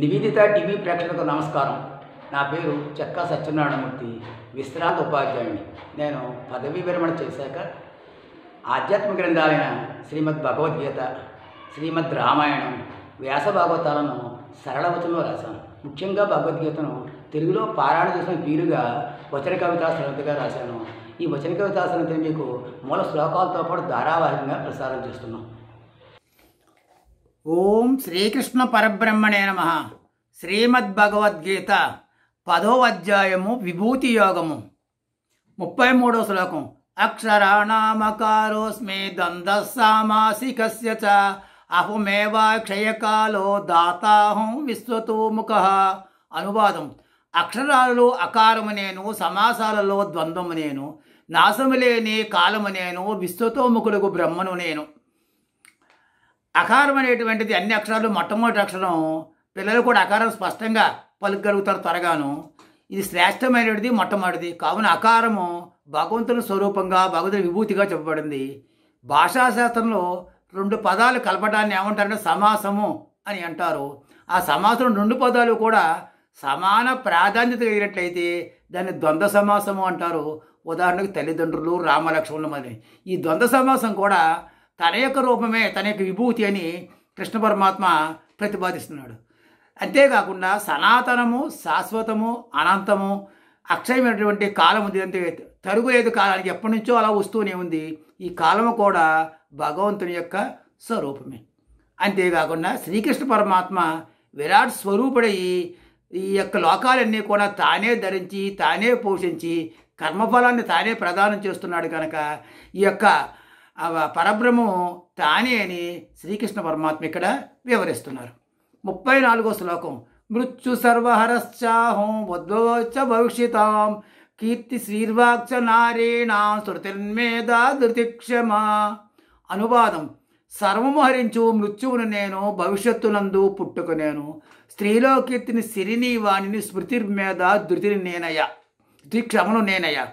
Nivedita TV ప్రేక్షకులకు నమస్కారం. నా పేరు చెక్కా సత్యనారాయణమూర్తి విశ్రాంత ఉపాధ్యాయుని. నేను పదవీ విరమణ చేశాక ఆధ్యాత్మిక గ్రంథాలైన శ్రీమద్ భగవద్గీత శ్రీమద్ రామాయణం వ్యాస భాగవతాలను సరళవచనంలో రాశాను. ముఖ్యంగా భగవద్గీతను తెలుగులో పారాయణ చేసిన వీలుగా వచన కవితా సరళతగా రాశాను. ఈ వచన కవితా సరళతని మీకు మూల శ్లోకాలతో పాటు ధారావాహికంగా ప్రసారం చేస్తున్నాం. ఓం శ్రీకృష్ణ పరబ్రహ్మణే నమ. శ్రీమద్భగవద్గీత పదో అధ్యాయము విభూతి యోగము. ముప్పై మూడో శ్లోకం. అక్షరాణామకారోస్మి ద్వంద్వ సామాసికస్య చ క్షయకాలో దాతాహం విశ్వతోముఖ అనువాదం. అక్షరాలలో అకారము నేను సమాసాలలో ద్వంద్వము నేను నాశము లేని కాలము నేను విశ్వతోముఖులకు బ్రహ్మను నేను. అకారం అనేటువంటిది అన్ని అక్షరాలు మొట్టమొదటి అక్షరం పిల్లలు కూడా అకారం స్పష్టంగా పలుకగలుగుతారు త్వరగాను. ఇది శ్రేష్టమైనది మొట్టమొదటిది. కావున అకారము భగవంతుని స్వరూపంగా భగవంతుని విభూతిగా చెప్పబడింది. భాషాశాస్త్రంలో రెండు పదాలు కలపడాన్ని ఏమంటారంటే సమాసము అని అంటారు. ఆ సమాసం రెండు పదాలు కూడా సమాన ప్రాధాన్యత కలిగినట్లయితే దాన్ని ద్వంద్వ సమాసము అంటారు. ఉదాహరణకు తల్లిదండ్రులు రామలక్ష్మణులు మరి ఈ ద్వంద్వ సమాసం కూడా తన యొక్క రూపమే తన యొక్క విభూతి అని కృష్ణ పరమాత్మ ప్రతిపాదిస్తున్నాడు. అంతేకాకుండా సనాతనము శాశ్వతము అనంతము అక్షయమైనటువంటి కాలం ఉంది. అంటే ఏది కాలానికి ఎప్పటి నుంచో అలా వస్తూనే ఉంది. ఈ కాలము కూడా భగవంతుని యొక్క స్వరూపమే. అంతేకాకుండా శ్రీకృష్ణ పరమాత్మ విరాట్ స్వరూపుడై ఈ యొక్క లోకాలన్నీ కూడా తానే ధరించి తానే పోషించి కర్మఫలాన్ని తానే ప్రదానం చేస్తున్నాడు కనుక ఈ యొక్క ఆ పరబ్రహ్మం తానే అని శ్రీకృష్ణ పరమాత్మ ఇక్కడ వివరిస్తున్నారు. ముప్పై నాలుగో శ్లోకం. మృత్యు సర్వహరశ్చాహం ఉద్భవచ్చ భవిష్యతాం. కీర్తి శ్రీర్వాక్ష నారేణాం శృతిర్మేధా ధృతిక్షమా. అనువాదం. సర్వము హరించు మృత్యువును నేను భవిష్యత్తునందు పుట్టుకునేను. స్త్రీలో కీర్తిని సిరిని వాణిని మీద ధృతిని నేనయ్యా. ధృతిక్షమను నేనయ్యా.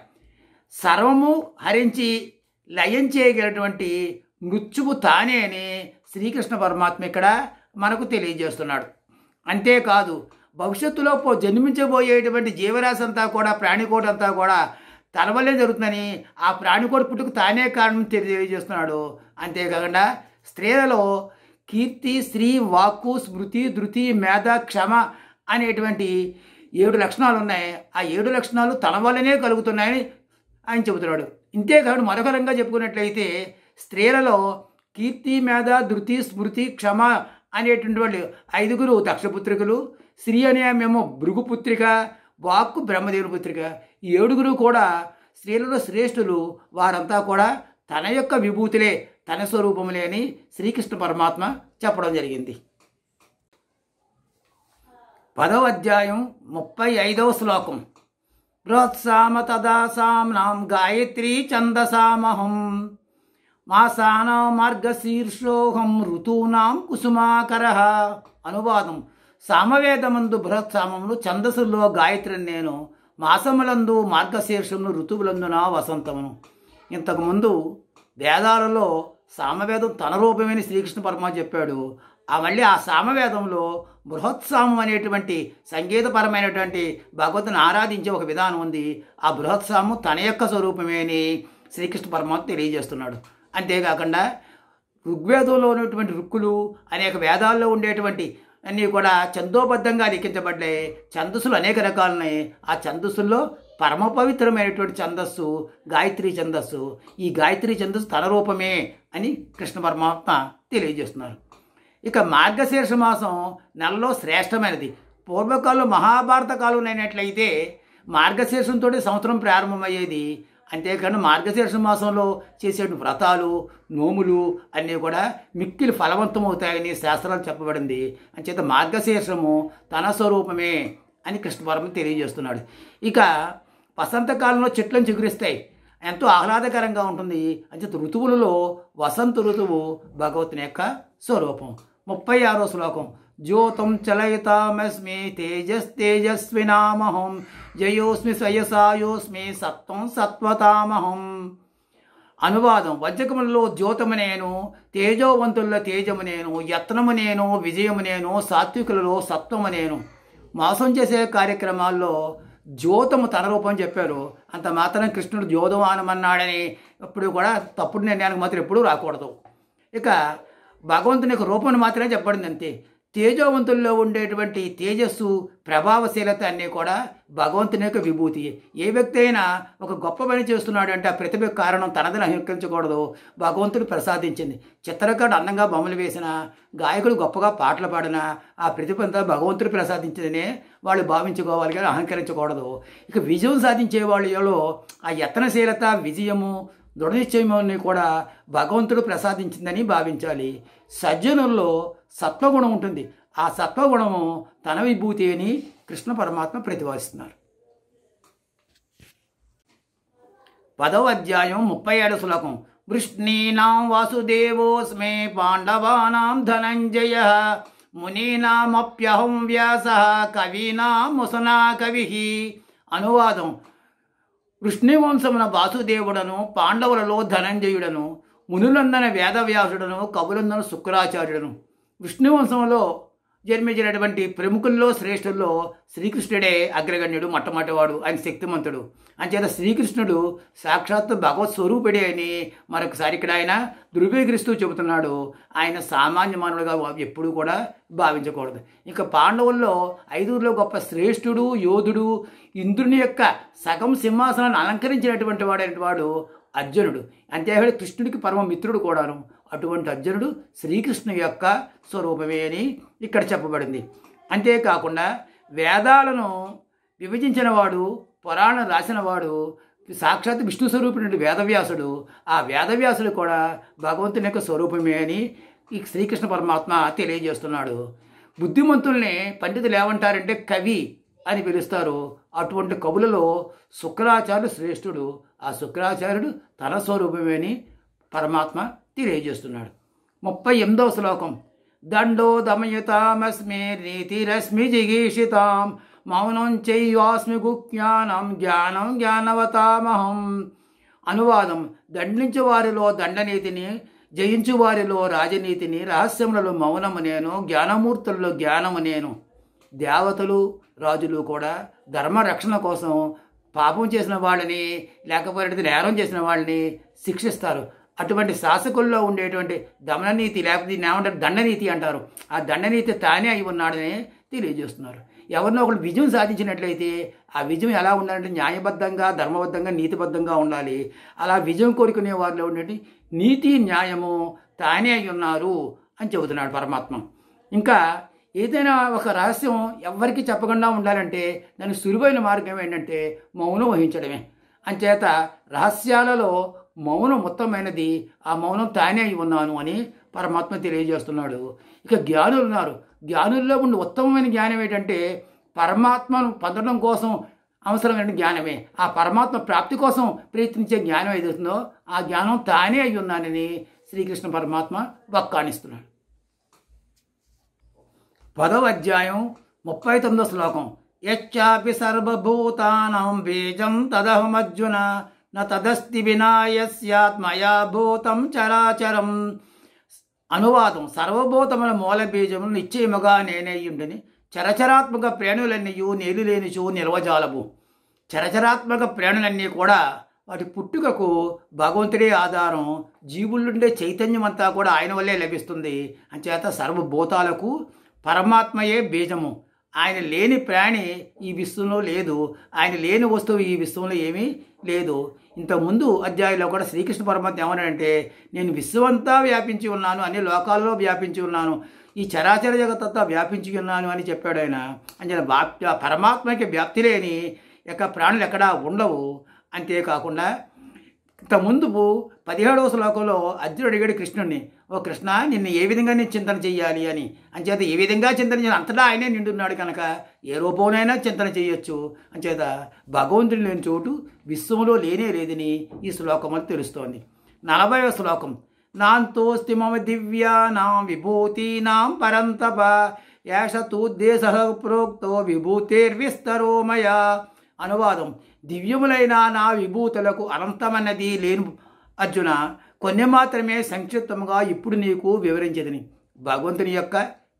సర్వము హరించి లయం చేయగలిగినటువంటి మృత్యువు తానే అని శ్రీకృష్ణ పరమాత్మ ఇక్కడ మనకు తెలియజేస్తున్నాడు. అంతేకాదు భవిష్యత్తులో జన్మించబోయేటువంటి జీవరాశి అంతా కూడా ప్రాణికోటి అంతా కూడా తన వల్లే జరుగుతుందని ఆ ప్రాణికోటి పుట్టుకు తానే కారణం తెలియజేస్తున్నాడు. అంతేకాకుండా స్త్రీలలో కీర్తి స్త్రీ వాక్కు స్మృతి ధృతి మేధ క్షమ అనేటువంటి ఏడు లక్షణాలు ఉన్నాయి ఆ ఏడు లక్షణాలు తన వల్లనే కలుగుతున్నాయని ఆయన చెబుతున్నాడు. ఇంతేకాదు మరొక రంగా చెప్పుకున్నట్లయితే స్త్రీలలో కీర్తి మేధ ధృతి స్మృతి క్షమ అనేటువంటి వాళ్ళు ఐదుగురు దక్షపుత్రికలు స్త్రీ అనే మేము భృగుపుత్రిక వాక్కు బ్రహ్మదేవుని పుత్రిక. ఈ ఏడుగురు కూడా స్త్రీలలో శ్రేష్ఠులు. వారంతా కూడా తన యొక్క విభూతులే తన స్వరూపములే అని శ్రీకృష్ణ పరమాత్మ చెప్పడం జరిగింది. పదవ అధ్యాయం ముప్పై ఐదవ శ్లోకం. బృహత్సామ తదా సామ్నాం గాయత్రీ ఛందసామహం మాసానాం మార్గశీర్షోహం ఋతూనాం కుసుమాకర అనువాదం సామవేదమందు బృహత్సామములు ఛందసుల్లో గాయత్రిని నేను మాసములందు మార్గశీర్షమును ఋతువులందున వసంతమును ఇంతకుముందు వేదాలలో సామవేదం తన రూపమని శ్రీకృష్ణ పరమ చెప్పాడు ఆ మళ్ళీ ఆ సామవేదంలో బృహత్సామం అనేటువంటి సంగీతపరమైనటువంటి భగవతుని ఆరాధించే ఒక విధానం ఉంది. ఆ బృహత్సామం తన యొక్క స్వరూపమే అని శ్రీకృష్ణ పరమాత్మ తెలియజేస్తున్నాడు. అంతేకాకుండా ఋగ్వేదంలో ఉన్నటువంటి రుక్కులు అనేక వేదాల్లో ఉండేటువంటి అన్నీ కూడా ఛందోబద్ధంగా లిఖించబడ్డాయి. ఛందస్సులు అనేక రకాలున్నాయి. ఆ ఛందస్సుల్లో పరమ పవిత్రమైనటువంటి ఛందస్సు గాయత్రి ఛందస్సు. ఈ గాయత్రి ఛందస్సు తన రూపమే అని కృష్ణ పరమాత్మ తెలియజేస్తున్నారు. ఇక మార్గశీర్ష మాసం నెలలో శ్రేష్టమైనది. పూర్వకాలంలో మహాభారత కాలం అయినట్లయితే మార్గశీర్షంతో సంవత్సరం ప్రారంభమయ్యేది. అంతేకాని మార్గశీర్ష మాసంలో చేసే వ్రతాలు నోములు అన్నీ కూడా మిక్కిలి ఫలవంతమవుతాయని శాస్త్రాలు చెప్పబడింది. అంచేత మార్గశీర్షము తన స్వరూపమే అని కృష్ణపరమ తెలియజేస్తున్నాడు. ఇక వసంతకాలంలో చెట్లను చిగురిస్తాయి. ఎంతో ఆహ్లాదకరంగా ఉంటుంది. అంచేత ఋతువులలో వసంత ఋతువు భగవతుని యొక్క స్వరూపం. ముప్పై ఆరో శ్లోకం. జ్యోతం చలయతామస్మి తేజస్తేజస్వినామహం జయోస్మి సయసాయోస్మి సత్వం సత్వతామహం. అనువాదం. వజ్రకములలో జ్యోతము నేను తేజోవంతుల్లో తేజము నేను యత్నము నేను విజయము నేను సాత్వికులలో సత్వము నేను. మోసం చేసే కార్యక్రమాల్లో జ్యోతము తన రూపం చెప్పారు. అంత మాత్రం కృష్ణుడు జ్యోతమానమన్నాడని ఇప్పుడు కూడా తప్పుడు నిర్ణయానికి మాత్రం ఎప్పుడూ రాకూడదు. ఇక భగవంతుని యొక్క రూపం మాత్రమే చెప్పబడింది అంతే. తేజోవంతుల్లో ఉండేటువంటి తేజస్సు ప్రభావశీలత అన్నీ కూడా భగవంతుని యొక్క విభూతి. ఏ వ్యక్తి అయినా ఒక గొప్ప పని చేస్తున్నాడు అంటే ఆ ప్రతిభ కారణం తనదని అహంకరించకూడదు భగవంతుడు ప్రసాదించింది. చిత్రకారుడు అందంగా బొమ్మలు వేసిన గాయకుడు గొప్పగా పాటలు పాడిన ఆ ప్రతిభ అంతా భగవంతుడు ప్రసాదించిందనే వాళ్ళు భావించుకోవాలి కానీ అహంకరించకూడదు. ఇక విజయం సాధించే వాళ్ళలో ఆ యత్నశీలత విజయము దృఢనిశ్చయమని కూడా భగవంతుడు ప్రసాదించిందని భావించాలి. సజ్జనుల్లో సత్వగుణం ఉంటుంది. ఆ సత్వగుణము తన విభూతి అని కృష్ణ పరమాత్మ ప్రతిపాదిస్తున్నారు. పదవ అధ్యాయం ముప్పై ఏడు శ్లోకం. వృష్ణీనాం వాసుదేవోస్మే పాండవానాం ధనంజయ మునీనామప్యహం వ్యాస కవీనాం ముసనా కవి. అనువాదం. వృష్ణివంశమున వాసుదేవుడను పాండవులలో ధనంజయుడను మునులందన వేదవ్యాసుడను కవులందన శుక్రాచార్యుడను. విష్ణువంశంలో జన్మించినటువంటి ప్రముఖుల్లో శ్రేష్ఠుల్లో శ్రీకృష్ణుడే అగ్రగణ్యుడు మొట్టమొదటివాడు ఆయన శక్తిమంతుడు. అంచేత శ్రీకృష్ణుడు సాక్షాత్తు భగవత్ స్వరూపుడే అని మరొకసారి ఇక్కడ ఆయన ధృవీకరిస్తూ చెబుతున్నాడు. ఆయన సామాన్య మానవుడుగా ఎప్పుడూ కూడా భావించకూడదు. ఇక పాండవుల్లో ఐదుగురిలో గొప్ప శ్రేష్ఠుడు యోధుడు ఇంద్రుని యొక్క సగం సింహాసనాన్ని అలంకరించినటువంటి వాడైన వాడు అర్జునుడు. అంతేకాదు కృష్ణుడికి పరమ మిత్రుడు కూడాను. అటువంటి అర్జునుడు శ్రీకృష్ణు యొక్క స్వరూపమే అని ఇక్కడ చెప్పబడింది. అంతేకాకుండా వేదాలను విభజించిన వాడు పురాణం రాసినవాడు సాక్షాత్ విష్ణు స్వరూపుడు వేదవ్యాసుడు ఆ వేదవ్యాసుడు కూడా భగవంతుని యొక్క స్వరూపమే అని ఈ శ్రీకృష్ణ పరమాత్మ తెలియజేస్తున్నాడు. బుద్ధిమంతుల్ని పండితులు ఏమంటారంటే కవి అని పిలుస్తారు. అటువంటి కవులలో శుక్రాచార్యుడు శ్రేష్ఠుడు. ఆ శుక్రాచార్యుడు తన స్వరూపమేని పరమాత్మ తెలియజేస్తున్నాడు. ముప్పై ఎనిమిదవ శ్లోకం. దండో దమయతామస్మి నీతిరస్మి జిగీషితాం. మౌనం చైవాస్మి గుజ్ఞానం జ్ఞానం జ్ఞానవతామహం. అనువాదం. దండించు వారిలో దండనీతిని జయించు వారిలో రాజనీతిని రహస్యములలో మౌనము నేను జ్ఞానమూర్తుల్లో జ్ఞానము నేను. దేవతలు రాజులు కూడా ధర్మ రక్షణ కోసం పాపం చేసిన వాళ్ళని లేకపోతే నేరం చేసిన వాళ్ళని శిక్షిస్తారు. అటువంటి శాసకుల్లో ఉండేటువంటి దమననీతి లేకపోతే ఏమంటారు? దండనీతి అంటారు. ఆ దండనీతి తానే అయి ఉన్నాడని తెలియజేస్తున్నారు. ఎవరినో ఒకరు విజయం సాధించినట్లయితే ఆ విజయం ఎలా ఉండాలంటే న్యాయబద్ధంగా ధర్మబద్ధంగా నీతిబద్ధంగా ఉండాలి. అలా విజయం కోరుకునే వారిలో ఉండేటి నీతి న్యాయము తానే అయి ఉన్నారు అని చెబుతున్నాడు పరమాత్మ. ఇంకా ఏదైనా ఒక రహస్యం ఎవరికి చెప్పకుండా ఉండాలంటే దానికి సులువైన మార్గం ఏంటంటే మౌనం వహించడమే. అంచేత రహస్యాలలో మౌనం మొత్తమైనది ఆ మౌనం తానే అయి ఉన్నాను అని పరమాత్మ తెలియజేస్తున్నాడు. ఇక జ్ఞానులు ఉన్నారు. జ్ఞానుల్లో ఉండే ఉత్తమమైన జ్ఞానం ఏంటంటే పరమాత్మను పొందడం కోసం అవసరమైన జ్ఞానమే. ఆ పరమాత్మ ప్రాప్తి కోసం ప్రయత్నించే జ్ఞానం ఏదవుతుందో ఆ జ్ఞానం తానే అయి ఉన్నానని శ్రీకృష్ణ పరమాత్మ వక్కాణిస్తున్నాడు. పదవ అధ్యాయం ముప్పై తొమ్మిదో శ్లోకం. యచ్చాపి సర్వభూతానాం బీజం తదహమర్జున న తదస్తి వినాయస్యాత్మయా భూతం చరాచరం. అనువాదం సర్వభూతముల మూల బీజములు నిశ్చయముగా నేనేయుండని చరచరాత్మక ప్రేణులన్నీయు నీరు లేనిచు నిల్వజాలము చరచరాత్మక ప్రేణులన్నీ కూడా వాటి పుట్టుకకు భగవంతుడే ఆధారం జీవులుండే చైతన్యం అంతా కూడా ఆయన వల్లే లభిస్తుంది. అంచేత సర్వభూతాలకు పరమాత్మయే బీజము. ఆయన లేని ప్రాణి ఈ విశ్వంలో లేదు. ఆయన లేని వస్తువు ఈ విశ్వంలో ఏమీ లేదు. ఇంతకుముందు అధ్యాయంలో కూడా శ్రీకృష్ణ పరమాత్మ ఏమన్నాడంటే నేను విశ్వమంతా వ్యాపించి ఉన్నాను అన్ని లోకాల్లో వ్యాపించి ఉన్నాను ఈ చరాచర జగత్తంతా వ్యాపించి ఉన్నాను అని చెప్పాడు ఆయన. అంటే వాప్య పరమాత్మకి వ్యాప్తి లేని యొక్క ప్రాణులు ఎక్కడా ఉండవు. అంతేకాకుండా ఇంతకుముందు పదిహేడవ శ్లోకంలో అర్జునుడు అడిగాడు కృష్ణుడిని ఓ కృష్ణ నిన్ను ఏ విధంగా నేను చింతన చేయాలి అని. అంచేత ఏ విధంగా చింతన చేయాలి? అంతటా ఆయనే నిండున్నాడు కనుక ఏ రూపంలోనైనా చింతన చేయొచ్చు. అంచేత భగవంతుడు లేని చోటు విశ్వంలో లేనే లేదని ఈ శ్లోకములు తెలుస్తోంది. నలభైవ శ్లోకం నాంతోస్తి మమ దివ్యానాం విభూతీనాం పరంతప యాష తూద్దేశ ప్రోక్తో విభూతేర్విస్తరోమయ. అనువాదం దివ్యములైన నా విభూతులకు అనంతమన్నది లేను అర్జున కొన్ని మాత్రమే సంక్షిప్తముగా ఇప్పుడు నీకు వివరించేదని. భగవంతుని యొక్క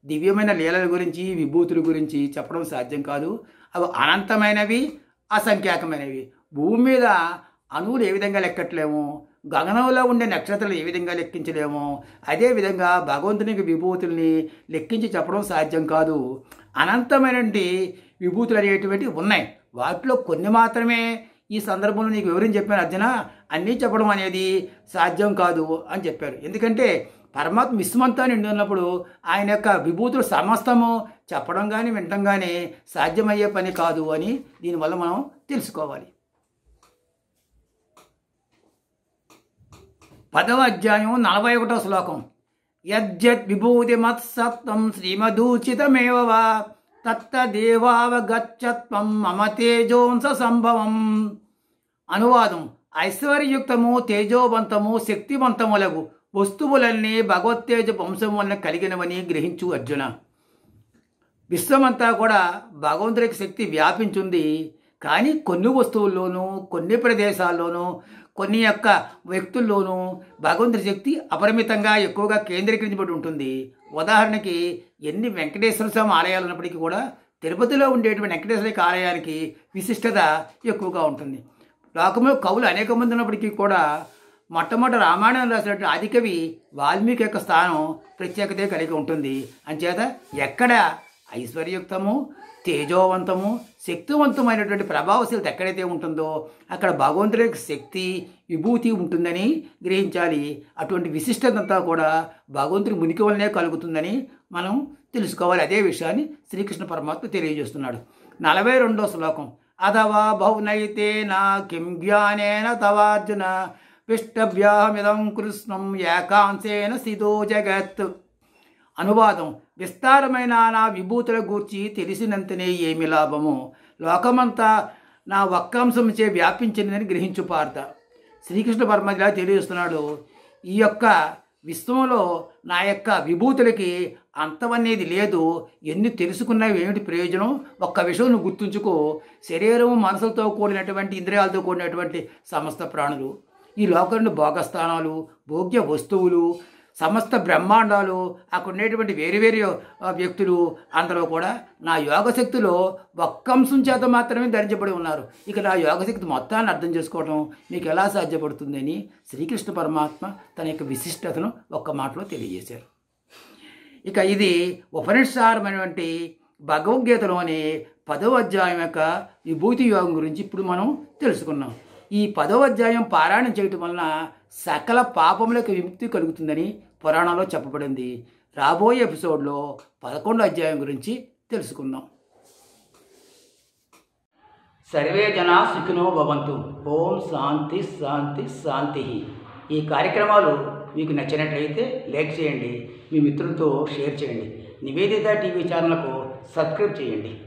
దివ్యమైన లీలల గురించి విభూతుల గురించి చెప్పడం సాధ్యం కాదు. అవి అనంతమైనవి అసంఖ్యాకమైనవి. భూమి మీద అణువులు ఏ విధంగా లెక్కట్లేము గగనంలో ఉండే నక్షత్రాలు ఏ విధంగా లెక్కించలేము అదేవిధంగా భగవంతునికి విభూతుల్ని లెక్కించి చెప్పడం సాధ్యం కాదు. అనంతమైనటువంటి విభూతులు అనేటువంటివి ఉన్నాయి. వాటిలో కొన్ని మాత్రమే ఈ సందర్భంలో నీకు వివరించి చెప్పాను అర్జున. అన్నీ చెప్పడం అనేది సాధ్యం కాదు అని చెప్పారు. ఎందుకంటే పరమాత్మ విశ్వమంతా నిండి ఉన్నప్పుడు ఆయన యొక్క విభూతులు సమస్తము చెప్పడం కానీ వినటం కానీ సాధ్యమయ్యే పని కాదు అని దీనివల్ల మనం తెలుసుకోవాలి. పదవ అధ్యాయం నలభై ఒకటో శ్లోకం. యజ్జత్ విభూతి మత్సత్వం శ్రీమదూచితమేవ తత్తదేవావగచ్చత్వం మమ తేజోంస సంభవం. అనువాదం ఐశ్వర్యయుక్తము తేజోవంతము శక్తివంతములగు వస్తువులన్నీ భగవత్తేజ వంశం వలన కలిగినవని గ్రహించు అర్జున. విశ్వమంతా కూడా భగవంతుడికి శక్తి వ్యాపించింది. కానీ కొన్ని వస్తువుల్లోనూ కొన్ని ప్రదేశాల్లోనూ కొన్ని యొక్క వ్యక్తుల్లోనూ భగవంతుడి శక్తి అపరిమితంగా ఎక్కువగా కేంద్రీకరించబడి ఉంటుంది. ఉదాహరణకి ఎన్ని వెంకటేశ్వర స్వామి ఆలయాలు ఉన్నప్పటికీ కూడా తిరుపతిలో ఉండేటువంటి వెంకటేశ్వర ఆలయానికి విశిష్టత ఎక్కువగా ఉంటుంది. లోకంలో కవులు అనేక మంది ఉన్నప్పటికీ కూడా మొట్టమొదటి రామాయణం రాసినటువంటి ఆదికవి వాల్మీకి యొక్క స్థానం ప్రత్యేకత కలిగి ఉంటుంది. అంచేత ఎక్కడ ఐశ్వర్యుక్తము తేజోవంతము శక్తివంతమైనటువంటి ప్రభావశీలత ఎక్కడైతే ఉంటుందో అక్కడ భగవంతుడికి శక్తి విభూతి ఉంటుందని గ్రహించాలి. అటువంటి విశిష్టత అంతా కూడా భగవంతుడి మునికి వల్లనే కలుగుతుందని మనం తెలుసుకోవాలి. అదే విషయాన్ని శ్రీకృష్ణ పరమాత్మ తెలియజేస్తున్నాడు. నలభై రెండో శ్లోకం. అథవా బహునైతే నా కిం జ్ఞానేన తవార్జున పిష్టవ్యాహమిదం కృష్ణం ఏకాంశేన స్థితో జగత్. అనువాదం విస్తారమైన నా విభూతుల గూర్చి తెలిసినంతనే ఏమి లాభము? లోకమంతా నా ఒక్కంశంచే వ్యాపించిందని గ్రహించు పార్త శ్రీకృష్ణ పరమ ఇలా తెలియజేస్తున్నాడు ఈ యొక్క విశ్వంలో నా యొక్క విభూతులకి అంతమనేది లేదు. ఎన్ని తెలుసుకున్నవి ఏమిటి ప్రయోజనం? ఒక్క విషయం నువ్వు గుర్తుంచుకో. శరీరం మనసులతో కూడినటువంటి ఇంద్రియాలతో కూడినటువంటి సమస్త ప్రాణులు. ఈ లోకంలో భోగస్థానాలు భోగ్య వస్తువులు సమస్త బ్రహ్మాండాలు అక్కడ ఉండేటువంటి వేరు వేరు వ్యక్తులు అందులో కూడా నా యోగశక్తిలో ఒక్క అంశం చేత మాత్రమే ధరించబడి ఉన్నారు. ఇక నా యోగశక్తి మొత్తాన్ని అర్థం చేసుకోవడం మీకు ఎలా సాధ్యపడుతుందని శ్రీకృష్ణ పరమాత్మ తన యొక్క విశిష్టతను ఒక్క మాటలో తెలియజేశారు. ఇక ఇది ఉపనిషారమైనటువంటి భగవద్గీతలోని పదవ అధ్యాయం యొక్క విభూతి యోగం గురించి ఇప్పుడు మనం తెలుసుకున్నాం. ఈ పదవ అధ్యాయం పారాయణం చేయటం వలన సకల పాపములకు విముక్తి కలుగుతుందని పురాణంలో చెప్పబడింది. రాబోయే ఎపిసోడ్లో పదకొండో అధ్యాయం గురించి తెలుసుకుందాం. సర్వే జన సుఖినో భవంతు. ఓం శాంతి శాంతి శాంతి. ఈ కార్యక్రమాలు మీకు నచ్చినట్లయితే లైక్ చేయండి. మీ మిత్రులతో షేర్ చేయండి. నివేదిత టీవీ ఛానల్కు సబ్స్క్రైబ్ చేయండి.